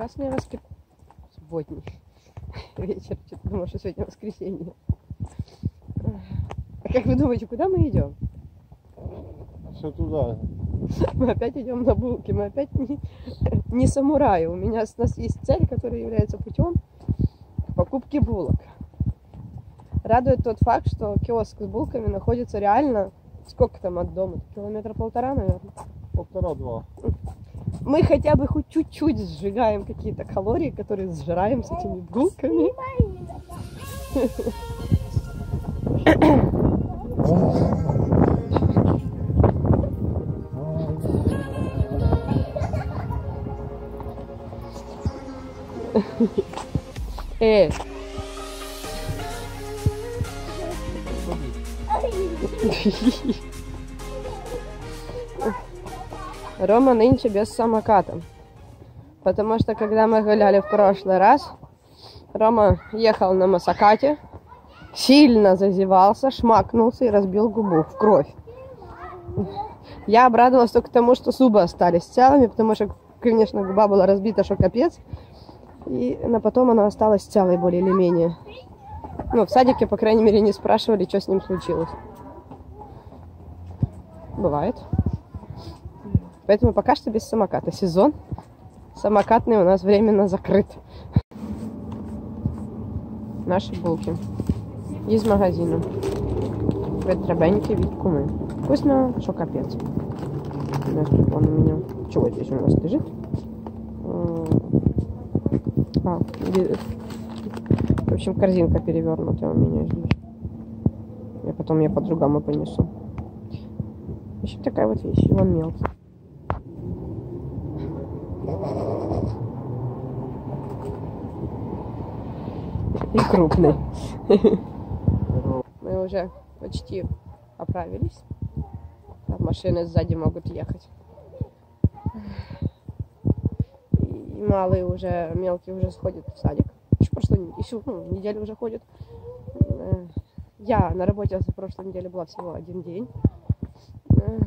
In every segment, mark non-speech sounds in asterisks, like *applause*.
прекрасное воскресенье. Субботний *laughs* вечер. Что-то думала, что сегодня воскресенье. А как вы думаете, куда мы идем? Все туда. *laughs* Мы опять идем на булки, мы опять не, *laughs* не самураи. У меня у нас есть цель, которая является путем покупки булок. Радует тот факт, что киоск с булками находится реально сколько там от дома? Километра полтора, наверное. Полтора-два. Мы хотя бы хоть чуть-чуть сжигаем какие-то калории, которые сжираем с этими булками. Э, Рома нынче без самоката. Потому что когда мы гуляли в прошлый раз, Рома ехал на масакате, сильно зазевался, шмакнулся и разбил губу в кровь. Я обрадовалась только тому, что зубы остались целыми, потому что, конечно, губа была разбита, что капец. И на потом она осталась целой более или менее. Ну, в садике, по крайней мере, не спрашивали, что с ним случилось. Бывает. Поэтому пока что без самоката. Сезон самокатный у нас временно закрыт. Наши булки из магазина. Ветробеньки від куми. Вкусно, что капец. Наш телефон у меня. Чего здесь у нас лежит? А. В общем, корзинка перевернутая у меня здесь. Я потом ее по-другому понесу. Общем, такая вот вещь. И он мелкий. И крупный. Мы уже почти оправились. Там машины сзади могут ехать. И малый уже, мелкий уже сходит в садик. Еще прошлую еще, ну, неделю уже ходит. Э, Я на работе за прошлой неделе была всего один день. Э,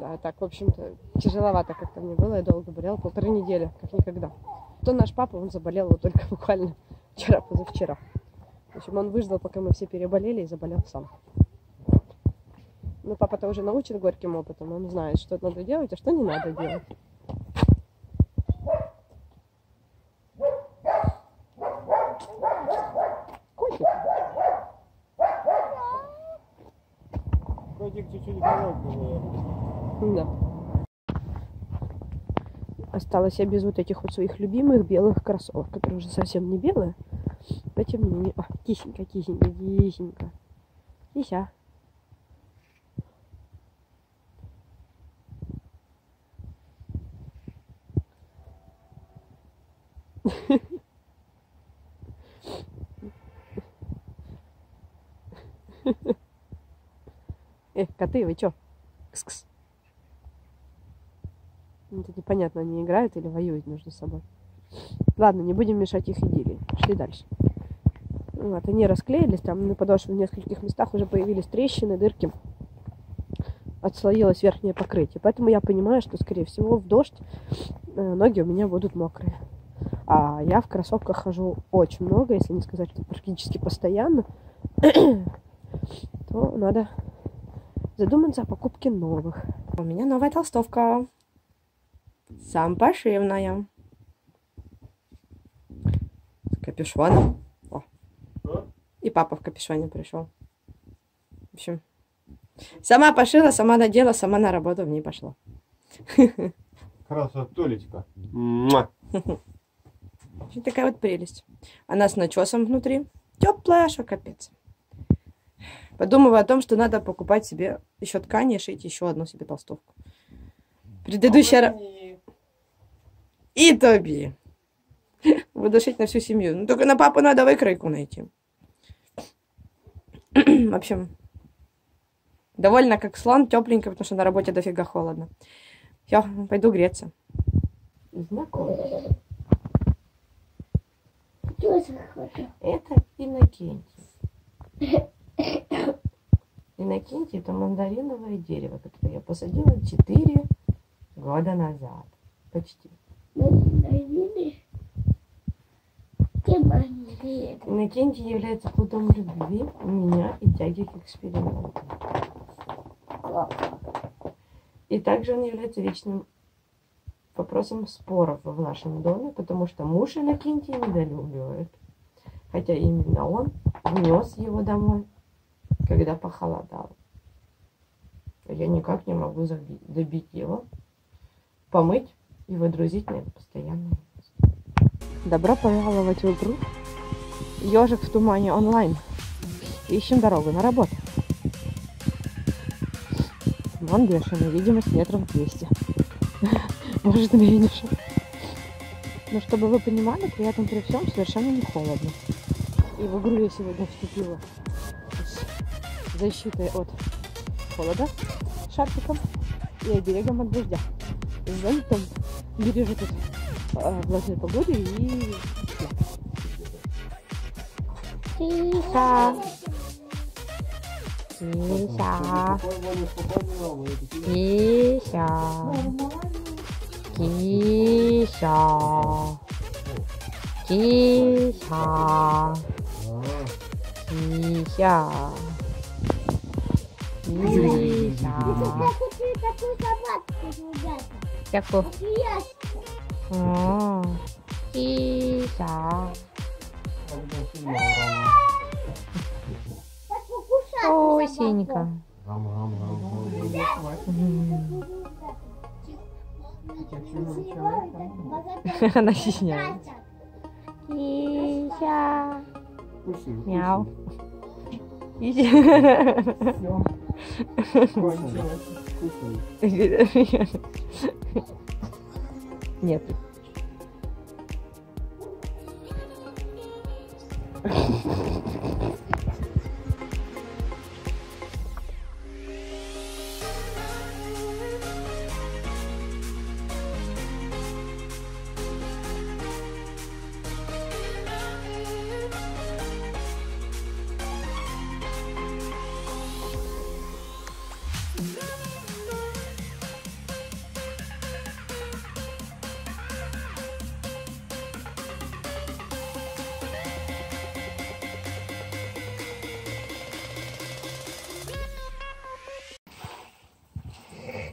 Да, так, в общем-то, тяжеловато как-то мне было. Я долго болела, полторы недели, как никогда. То наш папа, он заболел вот только буквально вчера-позавчера. В общем, он выждал, пока мы все переболели, и заболел сам. Ну, папа-то уже научен горьким опытом, он знает, что надо делать, а что не надо делать. Котик. Котик чуть-чуть голодный, наверное. Да. Осталась я без вот этих вот своих любимых белых кроссовок, которые уже совсем не белые. Но тем не менее... О, кисенька, кисенька, кисенька. Кися. *laughs* Эх, коты, вы чё? Кс-кс. Ну, Это непонятно, они играют или воюют между собой. Ладно, не будем мешать их идиллии. Пошли дальше. Вот, они расклеились, там на подошве в нескольких местах уже появились трещины, дырки. Отслоилось верхнее покрытие. Поэтому я понимаю, что, скорее всего, в дождь э, ноги у меня будут мокрые. А я в кроссовках хожу очень много, если не сказать, что практически постоянно. *clears throat* то надо задуматься о покупке новых. У меня новая толстовка. Сам пошивная. С капюшоном. О. И папа в капюшоне пришел. В общем, сама пошила, сама надела, сама на работу в ней пошла. *laughs* Красотулечка. Такая вот прелесть. Она с начесом внутри. Теплая, что капец. Подумываю о том, что надо покупать себе еще ткани и шить еще одну себе толстовку. Предыдущая... И Тоби. Буду шить на всю семью. Ну, только на папу надо выкройку найти. В общем, довольно как слон, тепленько, потому что на работе дофига холодно. Все, пойду греться. Знакомься. Это Иннокентий. Иннокентий это мандариновое дерево, которое я посадила 4 года назад. Почти. Иннокентий является плодом любви у меня и тяги к эксперименту. И также он является вечным вопросом споров в нашем доме, потому что муж Иннокентий недолюбливает. Хотя именно он внес его домой, когда похолодало. Я никак не могу заби- добить его, помыть и выдрузить на постоянное место. Добро пожаловать в игру Ежик в тумане онлайн. Ищем дорогу на работу. Вон бешеный, видимость метров 200. Может меньше. Но чтобы вы понимали, при этом при всем совершенно не холодно. И в игру я сегодня вступила с защитой от холода шарфиком и оберегом от дождя. С зонтом бережет от э, влажной погоды и Тиша. Тиша. Тиша. Тиша. Тиша. Тиша. Тиша. Яку? О, Тиша. Ой, Сенька. Она стесняется. Кися. Мяу. *laughs* Нет.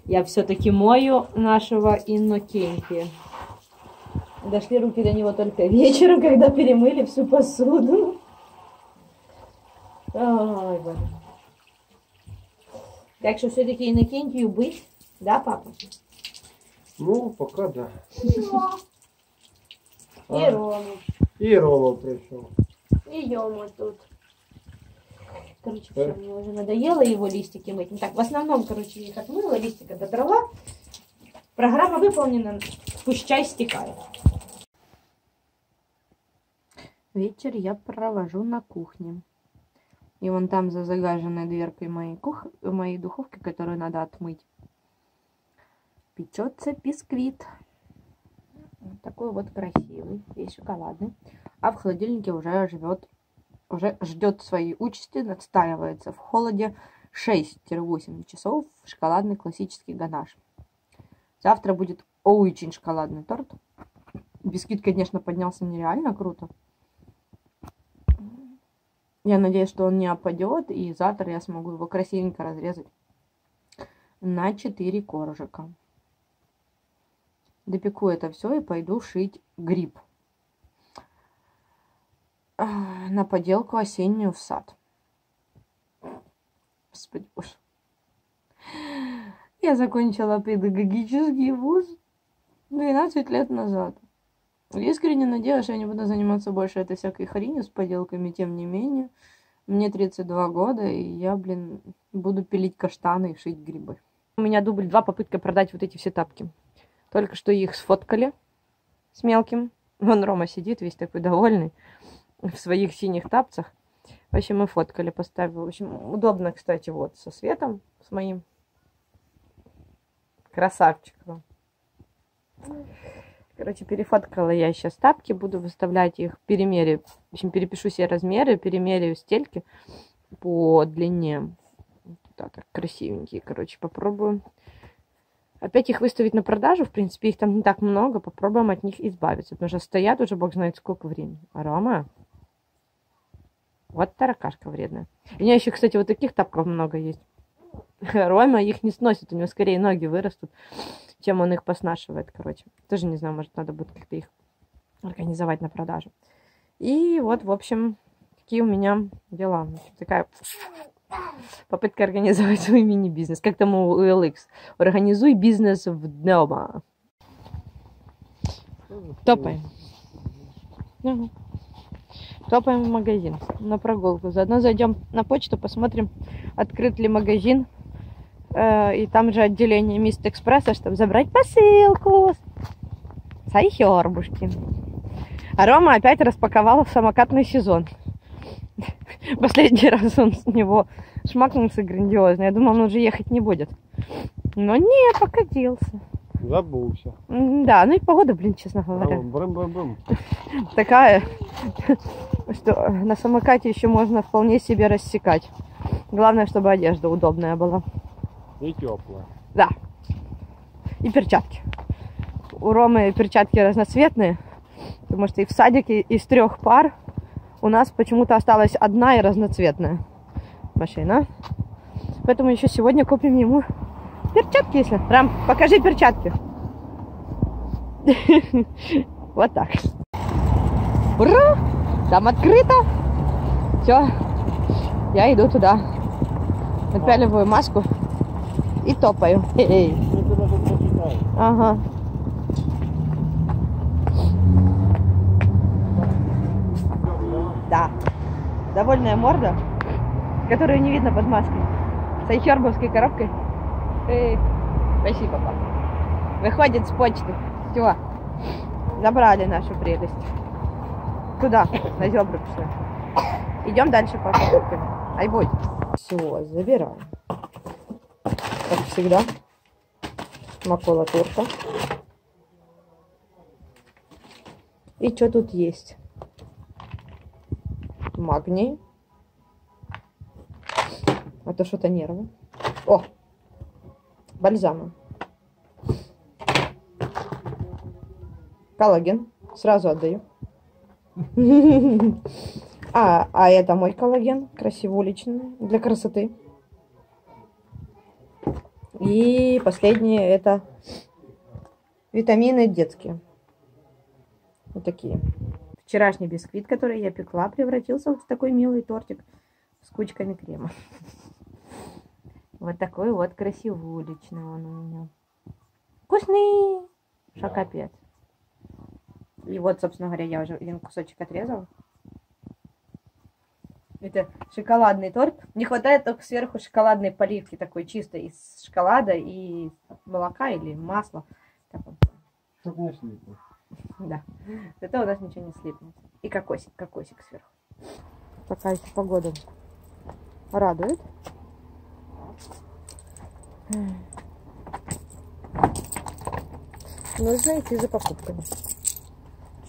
Я все-таки мою нашего Иннокентия. Дошли руки до него только вечером, *laughs* когда перемыли всю посуду. Ой, боже. Так что все-таки Иннокентию быть, да, папа? Ну, пока да. И А. Рому, И Рома пришел. и Йома тут. Короче, Да. все, мне уже надоело его листики мыть. Ну так, в основном, короче, я их отмыла, листика добрала. Программа выполнена, пусть чай стекает. Вечер я провожу на кухне. И вон там за загаженной дверкой моей, кух... моей духовки, которую надо отмыть, печется бисквит. Вот такой вот красивый, весь шоколадный. А в холодильнике уже живет, ждет своей участи, настаивается в холоде 6-8 часов шоколадный классический ганаш. Завтра будет очень шоколадный торт. Бисквит, конечно, поднялся нереально круто. Я надеюсь, что он не опадет, и завтра я смогу его красивенько разрезать на 4 коржика. Допеку это все и пойду шить гриб А, на поделку осеннюю в сад. Господи боже. Я закончила педагогический вуз 12 лет назад. Искренне надеялась, что я не буду заниматься больше этой всякой хренью с поделками, тем не менее. Мне 32 года, и я, блин, буду пилить каштаны и шить грибы. У меня дубль два попытка продать вот эти все тапки. Только что их сфоткали с мелким. Вон Рома сидит весь такой довольный в своих синих тапцах. В общем, мы фоткали, поставил. В общем, удобно, кстати, вот со светом, с моим. Красавчиком. Короче, перефоткала я сейчас тапки, буду выставлять их в. В общем, перепишу все размеры, перемеряю стельки по длине. Да, так красивенькие, короче, попробую опять их выставить на продажу. В принципе, их там не так много. Попробуем от них избавиться. Потому что стоят уже бог знает сколько времени. Рома... Вот таракашка вредная. У меня еще, кстати, вот таких тапков много есть. *laughs* Рома их не сносит. У него скорее ноги вырастут, чем он их поснашивает, короче. Тоже не знаю, может, надо будет как-то их организовать на продажу. И вот, в общем, такие у меня дела. Такая попытка организовать *laughs* свой мини-бизнес. Как там у LX. Организуй бизнес в дома. Топаем. Ага. Топаем в магазин на прогулку. Заодно зайдем на почту, посмотрим, открыт ли магазин. Э, и там же отделение Мист Экспресса, чтобы забрать посылку. Сайхербушки. А Рома опять распаковал самокатный сезон. *laughs* Последний раз он с него шмакнулся грандиозно. Я думал, он уже ехать не будет. Но нет, покатился. Забылся. Да, ну и погода, блин, честно говоря. Брым-брым-брым. Такая, что на самокате еще можно вполне себе рассекать. Главное, чтобы одежда удобная была. И теплая. Да. И перчатки. У Ромы перчатки разноцветные, потому что и в садике из трех пар у нас почему-то осталась одна и разноцветная машина. Поэтому еще сегодня купим ему перчатки, если. Рам, покажи перчатки. *laughs* Вот так. Ура! Там открыто. Все. Я иду туда. Напяливаю маску и топаю. Ну. Ага. Да. Довольная морда, которую не видно под маской. С айхербовской коробкой. Эй. Спасибо, папа. Выходит с почты. Все. Забрали нашу прелесть. Туда, на зебру пошли. Идем дальше по покупкам. Ай, будь. Все, забираем. Как всегда. Макулатурка. И что тут есть? Магний. А то что-то нервы. О! Бальзамы. Коллаген. Сразу отдаю. А, а это мой коллаген. Красивуличный. Для красоты. И последнее это витамины детские. Вот такие. Вчерашний бисквит, который я пекла, превратился вот в такой милый тортик с кучками крема. Вот такой вот красивуличный он у меня. Вкусный! Шокопец. И вот, собственно говоря, я уже один кусочек отрезала. Это шоколадный торт. Не хватает только сверху шоколадной поливки такой чистой из шоколада и молока или масла. Так вот. Не. Да. Зато у нас ничего не слипнет. И кокосик, кокосик сверху. Пока еще погода радует. Нужно идти за покупками.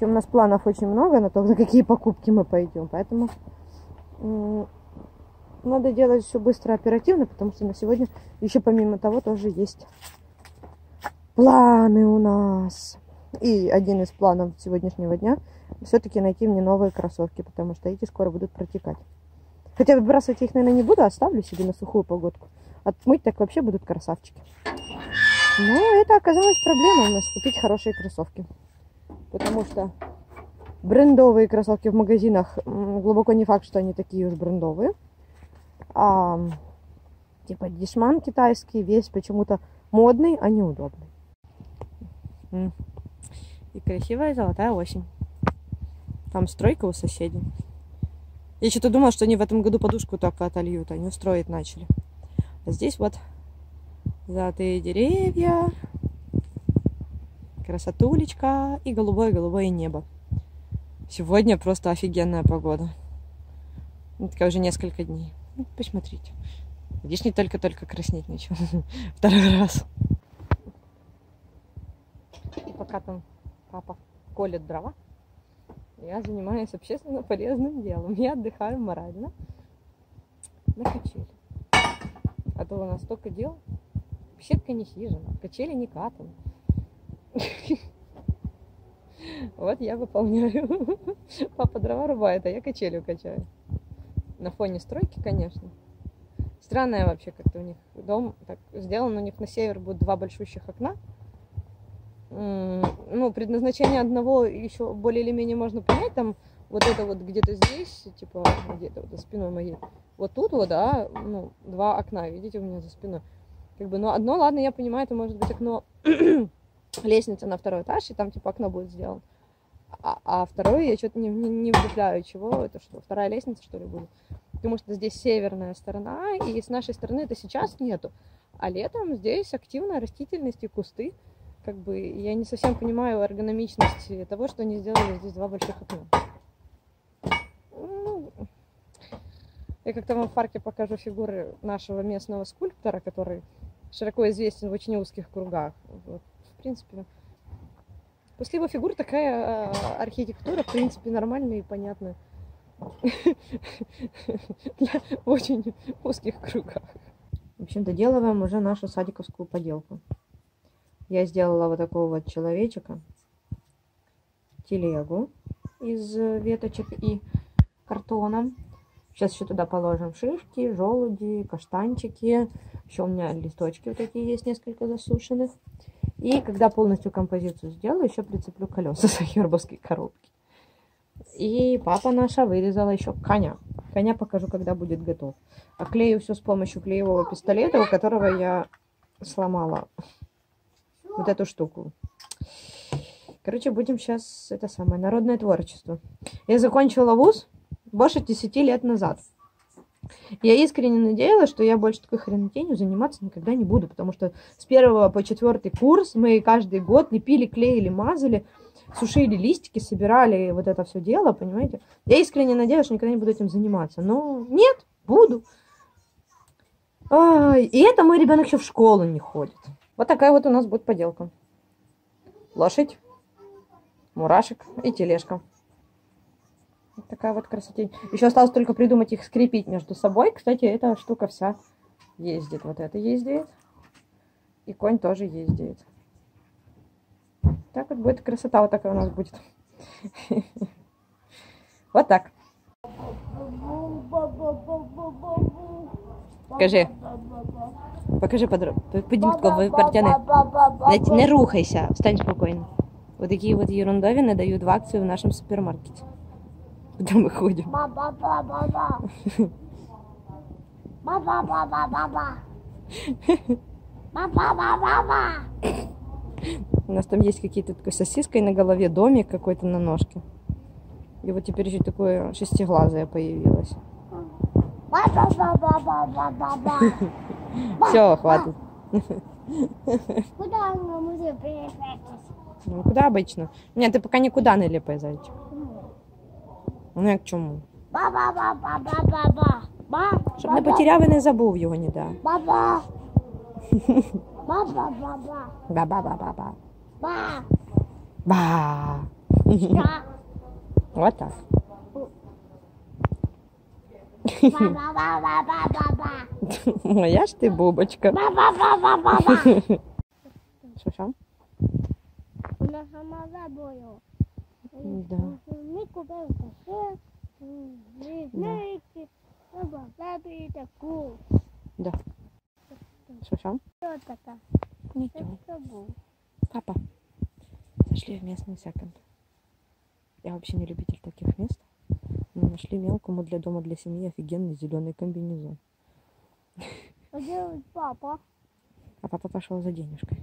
Причем у нас планов очень много на то, на *laughs* какие покупки мы пойдем. Поэтому надо делать все быстро, оперативно, потому что на сегодня еще помимо того тоже есть планы у нас. И один из планов сегодняшнего дня все-таки найти мне новые кроссовки, потому что эти скоро будут протекать. Хотя выбрасывать их, наверное, не буду, оставлю себе на сухую погодку. Отмыть так вообще будут красавчики. Но это оказалось проблемой у нас купить хорошие кроссовки. Потому что брендовые кроссовки в магазинах глубоко не факт, что они такие уж брендовые. А типа дешман китайский весь почему-то модный, а неудобный. И красивая золотая осень. Там стройка у соседей. Я что-то думала, что они в этом году подушку только отольют, они строить начали. А здесь вот золотые деревья, красотулечка и голубое-голубое небо. Сегодня просто офигенная погода. Ну, Такая уже несколько дней. Ну, посмотрите. Видишь, не только-только краснеть начал. *laughs* Второй раз. И пока там папа колет дрова, я занимаюсь общественно полезным делом. Я отдыхаю морально на качели. А то у нас столько дел. Беседка не хижина, качели не катаны. Вот я выполняю. *laughs* Папа дрова рубает, а я качелю качаю. На фоне стройки, конечно. Странное вообще как-то у них дом так сделан. У них на север будет два большущих окна. Ну, предназначение одного еще более или менее можно понять. Там вот это вот где-то здесь, типа где-то вот за спиной моей. Вот тут вот, да, ну, два окна, видите, у меня за спиной. Как бы, ну, одно, ладно, я понимаю, это может быть окно *clears throat* лестница на второй этаж, и там типа окно будет сделано. А, а второе я что-то не, не, не влюбляю, чего это что, вторая лестница что ли будет? Потому что здесь северная сторона, и с нашей стороны это сейчас нету. А летом здесь активная растительность и кусты. Как бы я не совсем понимаю эргономичность того, что они сделали здесь два больших окна. Ну, я как-то вам в парке покажу фигуры нашего местного скульптора, который широко известен в очень узких кругах. Вот, в принципе, после его фигур такая э, архитектура, в принципе, нормальная и понятная. Для очень узких кругах. В общем-то, делаем уже нашу садиковскую поделку. Я сделала вот такого вот человечка, телегу из веточек и картона. Сейчас еще туда положим шишки, желуди, каштанчики. Еще у меня листочки вот такие есть, несколько засушенных. И когда полностью композицию сделаю, еще прицеплю колеса с *laughs* гербовской коробки. И папа наша вырезала еще коня. Коня покажу, когда будет готов. А клею все с помощью клеевого пистолета, у которого я сломала вот эту штуку. Короче, будем сейчас это самое народное творчество. Я закончила вуз больше 10 лет назад. Я искренне надеялась, что я больше такой хренотенью заниматься никогда не буду, потому что с первого по четвертый курс мы каждый год лепили, клеили, мазали, сушили листики, собирали вот это все дело, понимаете? Я искренне надеялась, что никогда не буду этим заниматься, но нет, буду. Ай, и это мой ребенок еще в школу не ходит. Вот такая вот у нас будет поделка. Лошадь, мурашек и тележка. Такая вот красотень. Еще осталось только придумать их скрепить между собой. Кстати, эта штука вся ездит. Вот это ездит. И конь тоже ездит. Так вот будет красота. Вот такая у нас будет. *laughs* Вот так. Покажи. Покажи подробно. Подимковые партяны. Не, не рухайся. Встань спокойно. Вот такие вот ерундовины дают в акцию в нашем супермаркете. Куда мы ходим? Ба-ба-ба-ба-ба. Ба-ба-ба-ба-ба-ба. Ба-ба-ба-ба-ба. У нас там есть какие-то такой сосиской на голове, домик какой-то на ножке. И вот теперь еще такое шестиглазое появилось. Все, хватит. Куда мы? Ну, куда обычно? Нет, ты пока никуда не лепай, зайчик. Ну, як чому? Ба-ба-ба-ба-ба-ба-ба. Ба. Щоб не потеряв і не забув його ніде. Ба-ба. Ба-ба-ба-ба. Ба-ба-ба-ба-ба. Ба. Ба. Вот так. Ба-ба-ба-ба-ба-ба. Моя ж ти бубочка. Ба-ба-ба-ба-ба-ба. Що що? Вона сама забою. Да. Ми купили кафе, ми знаєте, забити таку. Да. Що що? Що така? Нічого. Папа, зашли в местный секонд. Я вообще не любитель таких мест. Мы нашли мелкому для дома для семьи офигенный зеленый комбинезон. А де папа? А папа пошел за денежкой.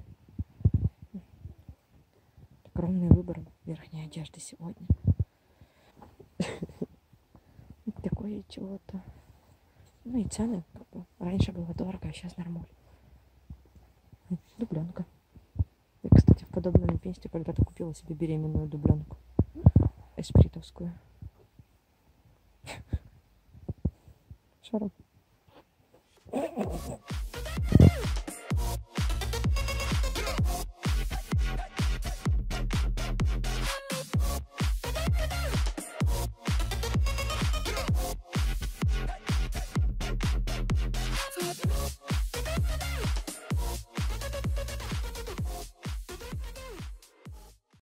Огромный выбор верхней одежды сегодня. *laughs* Такое чего-то. Ну и цены, раньше было дорого, а сейчас нормально. Дубленка. Я, кстати, в подобном месте когда-то купила себе беременную дубленку. Эспритовскую. *laughs* Шаром.